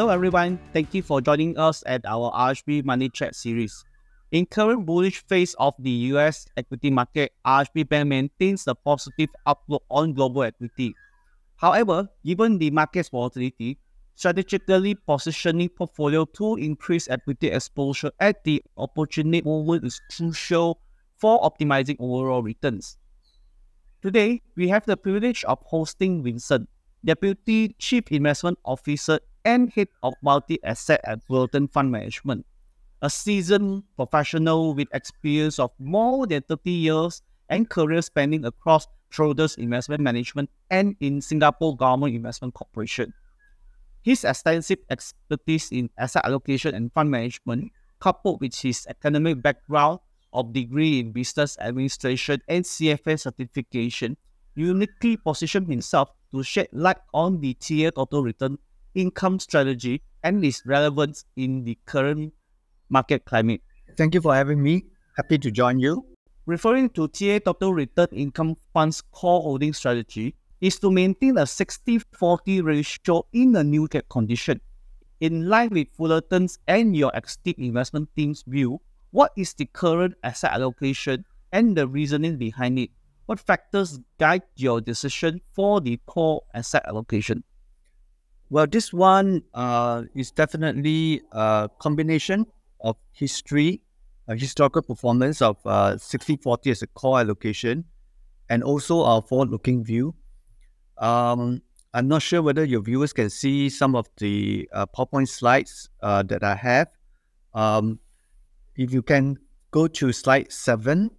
Hello everyone, thank you for joining us at our RHB Money Chat series. In current bullish phase of the US equity market, RHB Bank maintains a positive outlook on global equity. However, given the market's volatility, strategically positioning portfolio to increase equity exposure at the opportunity moment is crucial for optimizing overall returns. Today, we have the privilege of hosting Vincent, Deputy Chief Investment Officer and Head of Multi-Asset at Fullerton Fund Management a seasoned professional with experience of more than 30 years and career spanning across Schroders Investment Management and in Singapore Government Investment Corporation. His extensive expertise in asset allocation and fund management, coupled with his academic background of degree in business administration and CFA certification, uniquely positioned himself to shed light on the TA total return income strategy and its relevance in the current market climate. Thank you for having me. Happy to join you. Referring to TA Total Return Income Fund's core holding strategy is to maintain a 60-40 ratio in a new cap condition. In line with Fullerton's and your active investment team's view, what is the current asset allocation and the reasoning behind it? What factors guide your decision for the core asset allocation? Well, this one uh, is definitely a combination of history, a historical performance of uh, 60-40 as a core allocation, and also our forward-looking view. Um, I'm not sure whether your viewers can see some of the uh, PowerPoint slides uh, that I have. Um, if you can go to slide seven,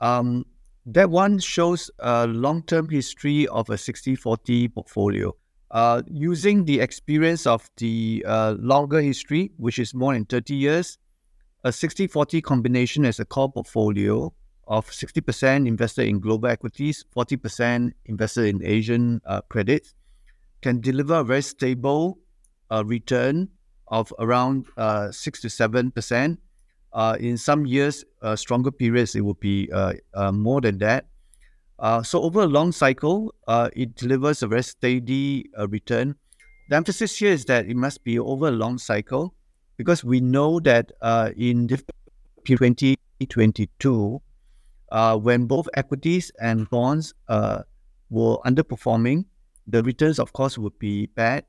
um, that one shows a long-term history of a 60-40 portfolio. Uh, using the experience of the uh, longer history, which is more than 30 years, a 60 40 combination as a core portfolio of 60% invested in global equities, 40% invested in Asian uh, credits can deliver a very stable uh, return of around uh, 6 to 7%. in some years, stronger periods, it will be more than that. Uh, so over a long cycle, uh, it delivers a very steady uh, return. The emphasis here is that it must be over a long cycle because we know that uh, in 2022, uh, when both equities and bonds were underperforming, the returns, of course, would be bad.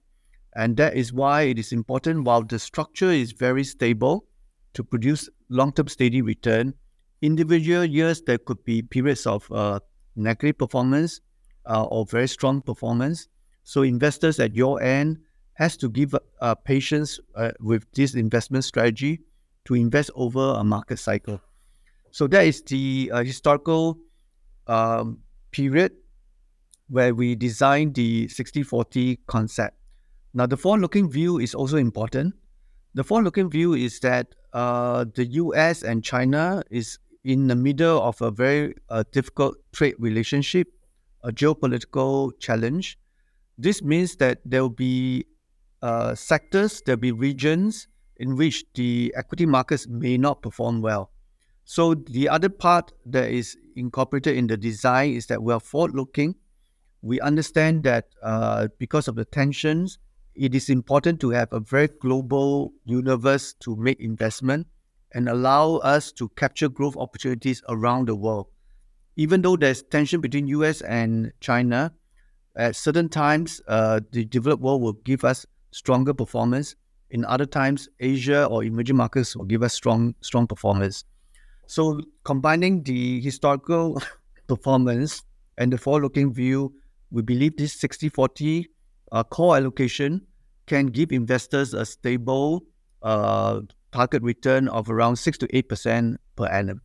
And that is why it is important, while the structure is very stable to produce long-term steady return, individual years, there could be periods of negative performance uh, or very strong performance. So investors at your end has to give uh, patience uh, with this investment strategy to invest over a market cycle. So that is the uh, historical um, period where we designed the 60-40 concept. Now the forward-looking view is also important. The forward-looking view is that uh, the US and China is in the middle of a very uh, difficult trade relationship, a geopolitical challenge. This means that there will be uh, sectors, there will be regions in which the equity markets may not perform well. So the other part that is incorporated in the design is that we are forward-looking. We understand that uh, because of the tensions, it is important to have a very global universe to make investment and allow us to capture growth opportunities around the world. Even though there's tension between US and China, at certain times, uh, the developed world will give us stronger performance. In other times, Asia or emerging markets will give us strong, strong performance. So combining the historical performance and the forward-looking view, we believe this 60-40 uh, core allocation can give investors a stable uh, target return of around 6 to 8% per annum.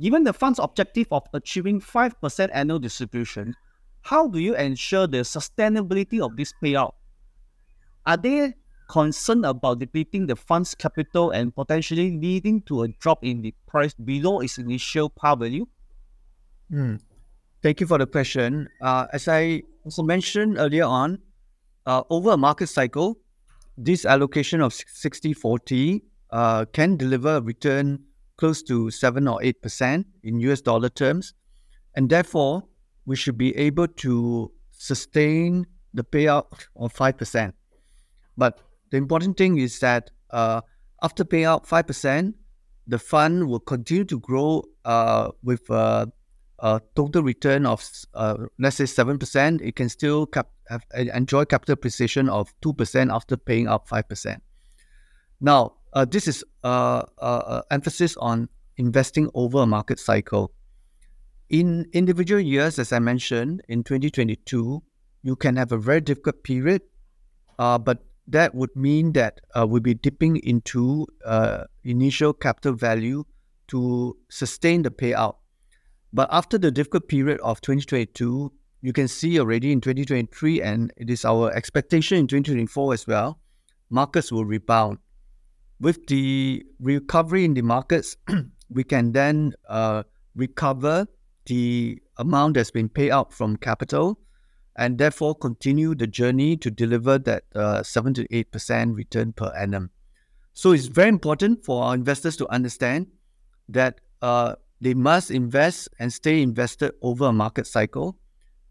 Given the fund's objective of achieving 5% annual distribution, how do you ensure the sustainability of this payout? Are they concerned about depleting the fund's capital and potentially leading to a drop in the price below its initial par value? Hmm. Thank you for the question. Uh, as I also mentioned earlier on, uh, over a market cycle, this allocation of 60 40 uh, can deliver a return close to 7 or 8% in US dollar terms. And therefore, we should be able to sustain the payout of 5%. But the important thing is that uh, after paying out 5%, the fund will continue to grow uh, with a, a, total return of, uh, let's say, 7%. It can still cap- have, enjoy capital appreciation of 2% after paying out 5%. Now, uh, this is uh, uh, emphasis on investing over a market cycle. In individual years, as I mentioned, in 2022, you can have a very difficult period, uh, but that would mean that uh, we'll be dipping into uh, initial capital value to sustain the payout. But after the difficult period of 2022, you can see already in 2023, and it is our expectation in 2024 as well, markets will rebound. With the recovery in the markets, we can then uh, recover the amount that's been paid out from capital and therefore continue the journey to deliver that uh, 7 to 8% return per annum. So it's very important for our investors to understand that uh, they must invest and stay invested over a market cycle.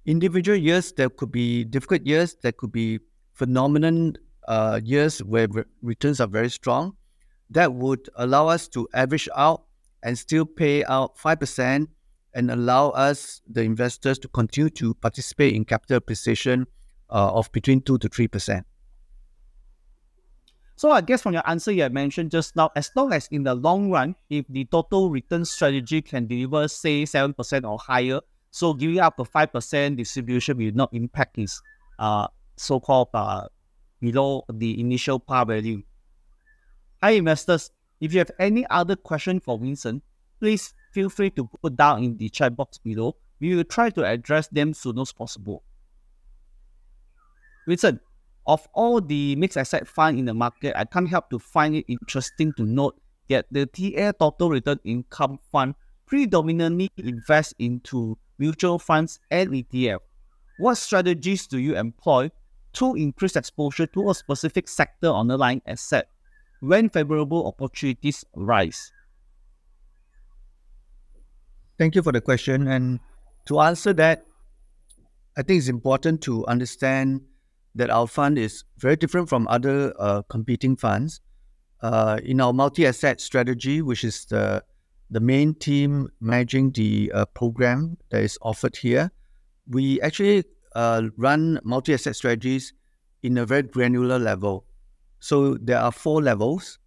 Individual years, there could be difficult years, there could be phenomenon uh, years where re- returns are very strong. That would allow us to average out and still pay out 5% and allow us, the investors, to continue to participate in capital appreciation uh, of between 2 to 3%. So I guess from your answer you mentioned just now, as long as in the long run, if the total return strategy can deliver, say, 7% or higher, so giving up a 5% distribution will not impact his uh, so-called uh, below the initial par value. Hi investors, if you have any other question for Vincent, please feel free to put down in the chat box below. We will try to address them as soon as possible. Vincent, of all the mixed asset fund in the market, I can't help to find it interesting to note that the TA Total Return Income Fund predominantly invests into mutual funds and ETF. What strategies do you employ to increase exposure to a specific sector underlying asset when favorable opportunities arise? Thank you for the question. And to answer that, I think it's important to understand that our fund is very different from other uh, competing funds. Uh, in our multi-asset strategy, which is the the main team managing the uh, program that is offered here, we actually uh, run multi-asset strategies in a very granular level. So there are four levels.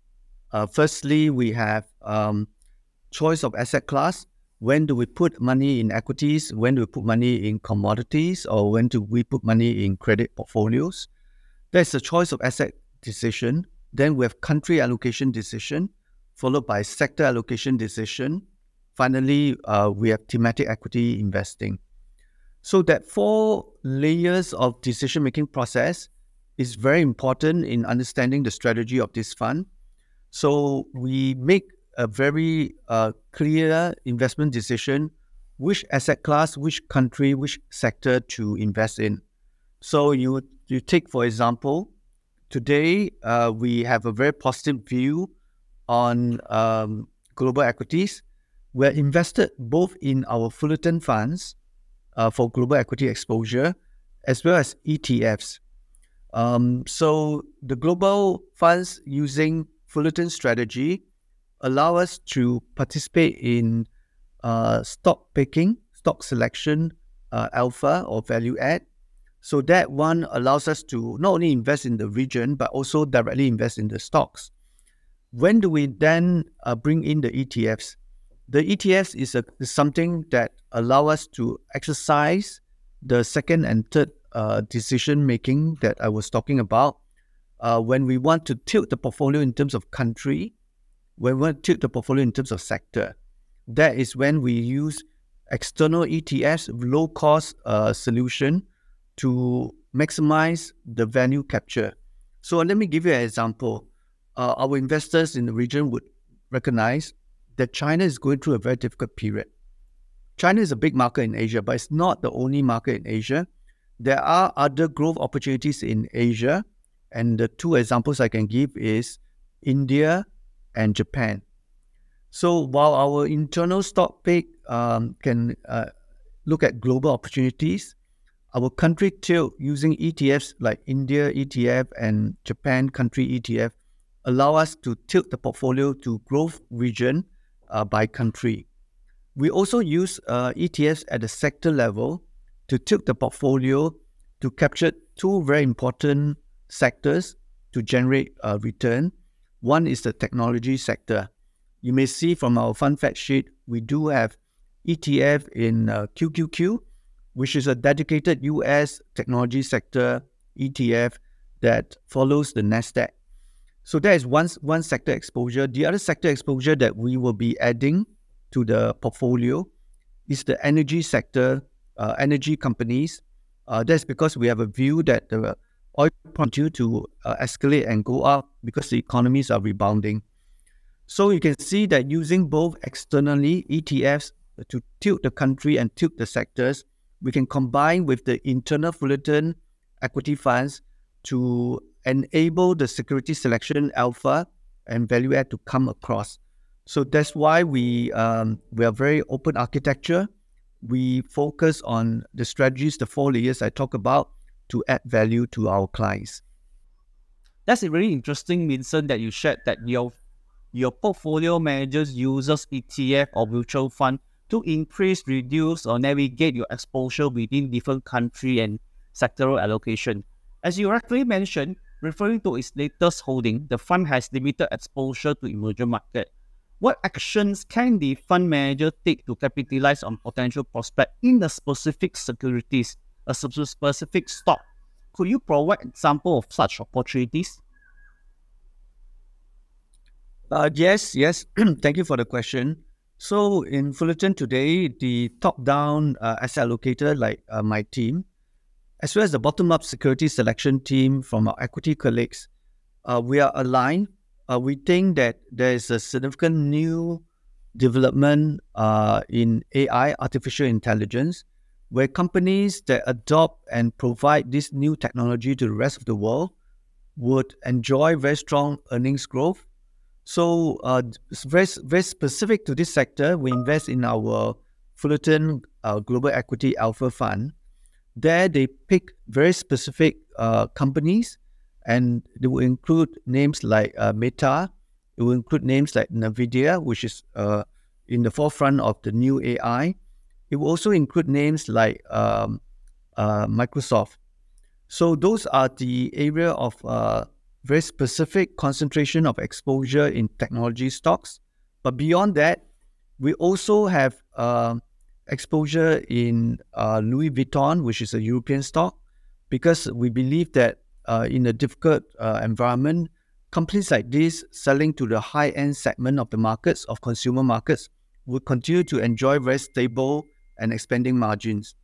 Uh, firstly, we have um, choice of asset class when do we put money in equities? When do we put money in commodities? Or when do we put money in credit portfolios? That's a choice of asset decision. Then we have country allocation decision, followed by sector allocation decision. Finally, uh, we have thematic equity investing. So that four layers of decision making process is very important in understanding the strategy of this fund. So we make a very uh, clear investment decision which asset class, which country, which sector to invest in. So you you take for example, today uh, we have a very positive view on um, global equities. We're invested both in our Fullerton funds uh, for global equity exposure as well as ETFs. Um, so the global funds using Fullerton strategy allow us to participate in uh, stock picking, stock selection, uh, alpha or value add. So that one allows us to not only invest in the region, but also directly invest in the stocks. When do we then uh, bring in the ETFs? The ETFs is, a, is something that allow us to exercise the second and third uh, decision making that I was talking about. Uh, when we want to tilt the portfolio in terms of country, when we want to tilt the portfolio in terms of sector, that is when we use external ETFs, low cost uh, solution to maximize the value capture. So let me give you an example. Uh, our investors in the region would recognize that China is going through a very difficult period. China is a big market in Asia, but it's not the only market in Asia. There are other growth opportunities in Asia, and the two examples I can give is India and Japan. So while our internal stock pick um, can uh, look at global opportunities, our country tilt using ETFs like India ETF and Japan country ETF allow us to tilt the portfolio to growth region uh, by country. We also use uh, ETFs at the sector level to tilt the portfolio to capture two very important sectors to generate a return. One is the technology sector. You may see from our fund fact sheet, we do have ETF in uh, QQQ, which is a dedicated US technology sector ETF that follows the NASDAQ. So that is one, one sector exposure. The other sector exposure that we will be adding to the portfolio is the energy sector, uh, energy companies. Uh, that's because we have a view that the oil continue to uh, escalate and go up because the economies are rebounding. So you can see that using both externally ETFs to tilt the country and tilt the sectors, we can combine with the internal Fullerton equity funds to enable the security selection alpha and value add to come across. So that's why we um, we are very open architecture. We focus on the strategies, the four layers I talk about, to add value to our clients. That's a really interesting, Vincent, that you shared that your your portfolio managers uses ETF or mutual fund to increase, reduce, or navigate your exposure within different country and sectoral allocation. As you rightly mentioned, referring to its latest holding, the fund has limited exposure to emerging market. What actions can the fund manager take to capitalize on potential prospect in the specific securities, a specific stock? Could you provide example of such opportunities? Uh, yes, yes. Thank you for the question. So in Fullerton today, the top-down uh, asset allocator like uh, my team, as well as the bottom-up security selection team from our equity colleagues, uh, we are aligned. Uh, we think that there is a significant new development uh, in AI, artificial intelligence, where companies that adopt and provide this new technology to the rest of the world would enjoy very strong earnings growth so, uh, very, very specific to this sector, we invest in our Fullerton uh, Global Equity Alpha Fund. There, they pick very specific uh, companies, and they will include names like uh, Meta. It will include names like Nvidia, which is uh, in the forefront of the new AI. It will also include names like um, uh, Microsoft. So those are the area of very specific concentration of exposure in technology stocks. But beyond that, we also have uh, exposure in uh, Louis Vuitton, which is a European stock, because we believe that uh, in a difficult uh, environment, companies like this selling to the high end segment of the markets, of consumer markets, will continue to enjoy very stable and expanding margins.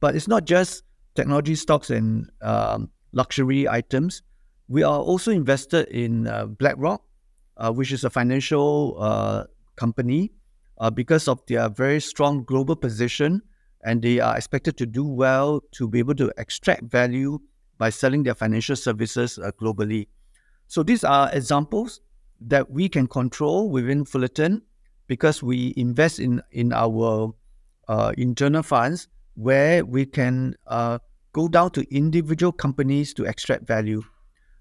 But it's not just technology stocks and um, luxury items. We are also invested in uh, BlackRock, uh, which is a financial uh, company, uh, because of their very strong global position, and they are expected to do well to be able to extract value by selling their financial services uh, globally. So these are examples that we can control within Fullerton because we invest in in our uh, internal funds where we can go down to individual companies to extract value.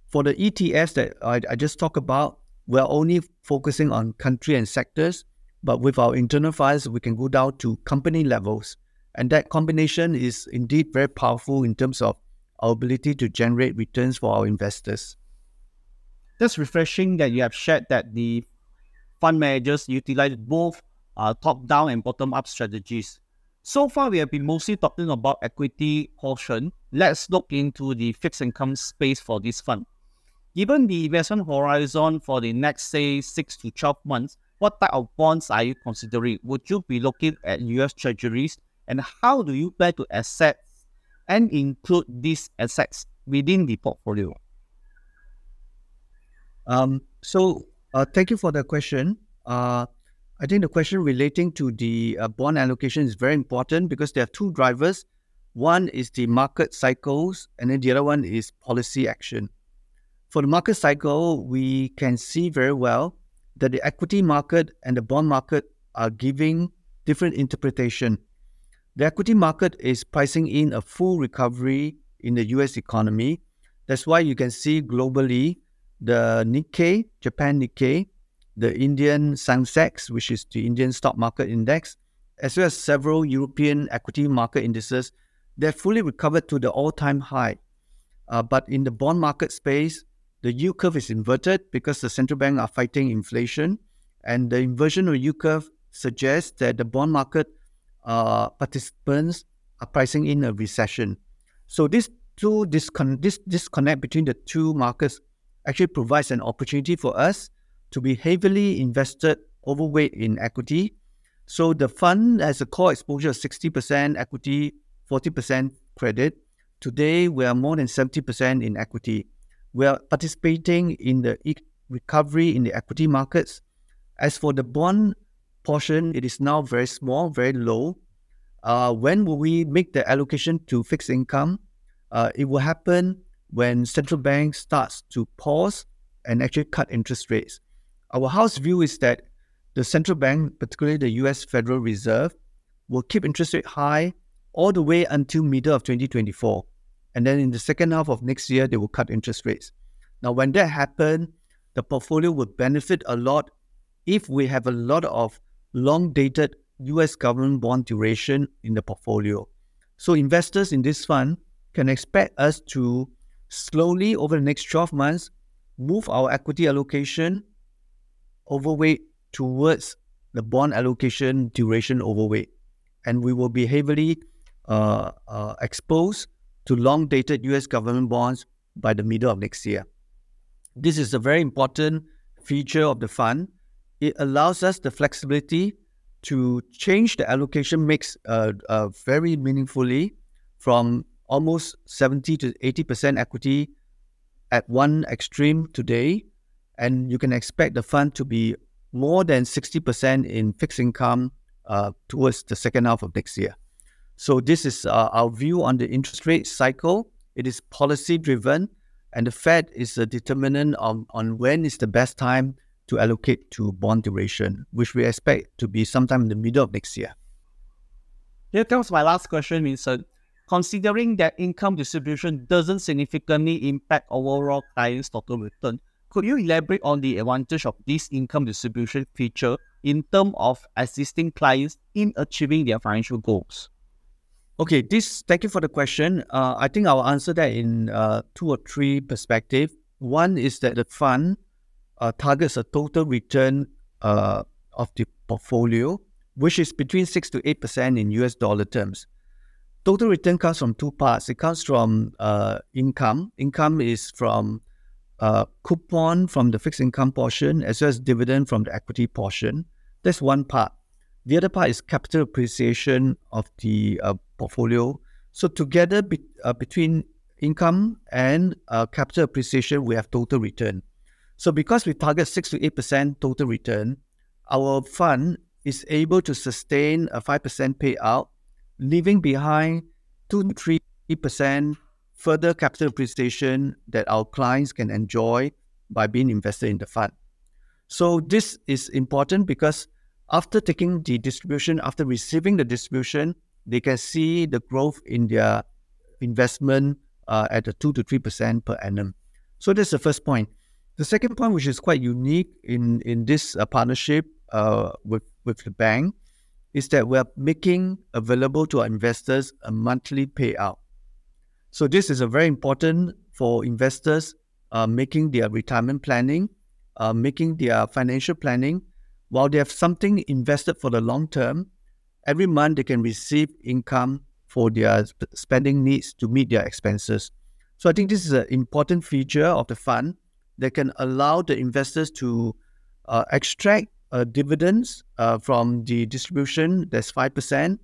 For the ETFs that I, I just talked about, we're only focusing on country and sectors, but with our internal files, we can go down to company levels. And that combination is indeed very powerful in terms of our ability to generate returns for our investors. That's refreshing that you have shared that the fund managers utilize both uh, top down and bottom up strategies. So far, we have been mostly talking about equity portion. Let's look into the fixed income space for this fund. Given the investment horizon for the next, say, 6 to 12 months, what type of bonds are you considering? Would you be looking at US Treasuries? And how do you plan to assess and include these assets within the portfolio? Um, so, uh, thank you for the question. Uh, I think the question relating to the uh, bond allocation is very important because there are two drivers. One is the market cycles, and then the other one is policy action. For the market cycle, we can see very well that the equity market and the bond market are giving different interpretation. the equity market is pricing in a full recovery in the US economy. That's why you can see globally the Nikkei, Japan Nikkei, the Indian Sensex, which is the Indian stock market index, as well as several European equity market indices, they're fully recovered to the all-time high. Uh, but in the bond market space, the yield curve is inverted because the central bank are fighting inflation, and the inversion of yield curve suggests that the bond market uh, participants are pricing in a recession. So this two discon- this disconnect between the two markets actually provides an opportunity for us to be heavily invested overweight in equity. So the fund has a core exposure of 60% equity, 40% credit. Today, we are more than 70% in equity. We are participating in the e- recovery in the equity markets. As for the bond portion, it is now very small, very low. Uh, when will we make the allocation to fixed income? Uh, it will happen when central bank starts to pause and actually cut interest rates. Our house view is that the central bank, particularly the US Federal Reserve, will keep interest rate high all the way until middle of 2024. And then in the second half of next year, they will cut interest rates. Now, when that happens, the portfolio will benefit a lot if we have a lot of long dated US government bond duration in the portfolio. So, investors in this fund can expect us to slowly over the next 12 months move our equity allocation overweight towards the bond allocation duration overweight. And we will be heavily uh, uh, exposed to long dated US government bonds by the middle of next year. This is a very important feature of the fund. It allows us the flexibility to change the allocation mix uh, uh very meaningfully from almost 70 to 80% equity at one extreme today. And you can expect the fund to be more than 60% in fixed income uh, towards the second half of next year. So, this is uh, our view on the interest rate cycle. It is policy driven, and the Fed is a determinant on, on when is the best time to allocate to bond duration, which we expect to be sometime in the middle of next year. Here comes my last question, Vincent considering that income distribution doesn't significantly impact overall client's total return, could you elaborate on the advantage of this income distribution feature in terms of assisting clients in achieving their financial goals? Okay, this thank you for the question. Uh, I think I'll answer that in uh, two or three perspectives. One is that the fund uh, targets a total return uh, of the portfolio, which is between six to eight percent in US dollar terms total return comes from two parts. It comes from uh, income. Income is from uh, coupon from the fixed income portion as well as dividend from the equity portion. That's one part. The other part is capital appreciation of the uh, portfolio. So together be, uh, between income and uh, capital appreciation, we have total return. So because we target six to eight percent total return, our fund is able to sustain a five percent payout leaving behind 2 to 3% further capital appreciation that our clients can enjoy by being invested in the fund. So this is important because after taking the distribution, after receiving the distribution, they can see the growth in their investment uh, at a 2 to 3% per annum. So that's the first point. The second point, which is quite unique in, in this uh, partnership uh, with, with the bank, is that we're making available to our investors a monthly payout. So this is a very important for investors uh, making their retirement planning, uh, making their financial planning. While they have something invested for the long term, every month they can receive income for their spending needs to meet their expenses. So I think this is an important feature of the fund that can allow the investors to uh, extract uh, dividends uh, from the distribution, that's 5%.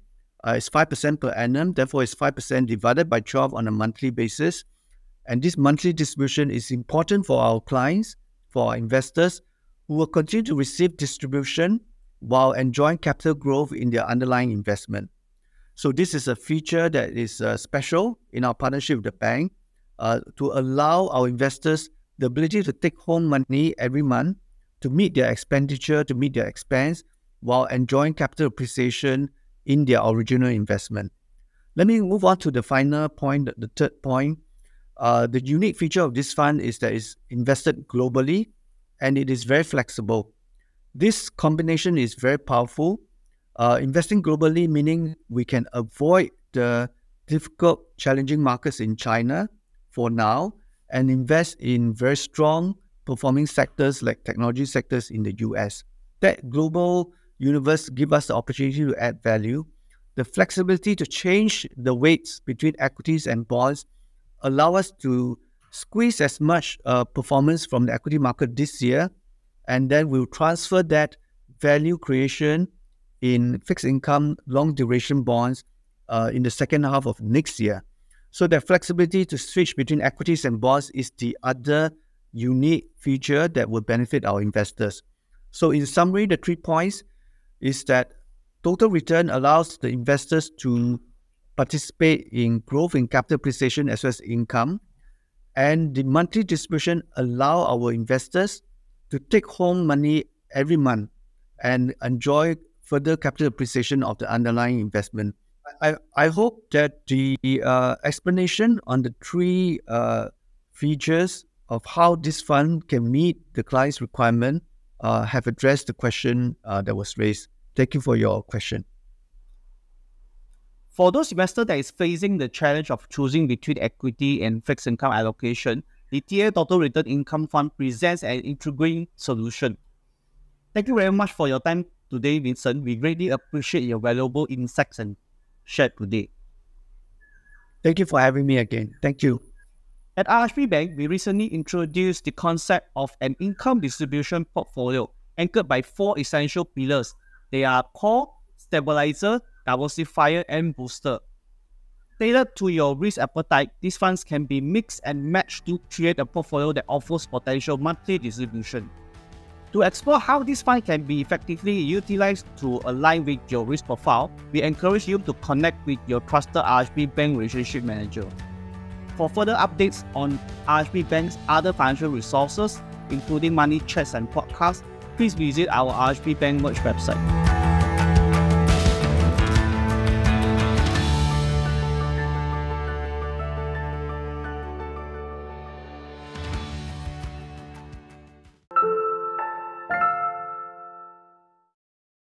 Uh, it's 5% per annum. Therefore, it's 5% divided by 12 on a monthly basis. And this monthly distribution is important for our clients, for our investors, who will continue to receive distribution while enjoying capital growth in their underlying investment. So, this is a feature that is uh, special in our partnership with the bank uh, to allow our investors the ability to take home money every month to meet their expenditure, to meet their expense, while enjoying capital appreciation in their original investment. Let me move on to the final point, the third point. Uh, the unique feature of this fund is that it's invested globally and it is very flexible. This combination is very powerful. Uh, investing globally meaning we can avoid the difficult, challenging markets in China for now and invest in very strong performing sectors like technology sectors in the US. That global universe give us the opportunity to add value. The flexibility to change the weights between equities and bonds allow us to squeeze as much uh, performance from the equity market this year, and then we'll transfer that value creation in fixed income, long duration bonds uh, in the second half of next year. So the flexibility to switch between equities and bonds is the other unique feature that will benefit our investors. So in summary, the three points is that total return allows the investors to participate in growth in capital appreciation as well as income. And the monthly distribution allow our investors to take home money every month and enjoy further capital appreciation of the underlying investment. I, I hope that the uh, explanation on the three uh, features of how this fund can meet the client's requirement uh, have addressed the question uh, that was raised. Thank you for your question. For those investors that is facing the challenge of choosing between equity and fixed income allocation, the TA Total Return Income Fund presents an intriguing solution. Thank you very much for your time today, Vincent. We greatly appreciate your valuable insights and shared today. Thank you for having me again. Thank you. At RHB Bank, we recently introduced the concept of an income distribution portfolio anchored by four essential pillars. They are core, stabilizer, diversifier, and booster. Tailored to your risk appetite, these funds can be mixed and matched to create a portfolio that offers potential monthly distribution. To explore how this fund can be effectively utilized to align with your risk profile, we encourage you to connect with your trusted RHB Bank relationship manager. For further updates on RHB Bank's other financial resources, including money chats and podcasts, please visit our RHB Bank merch website.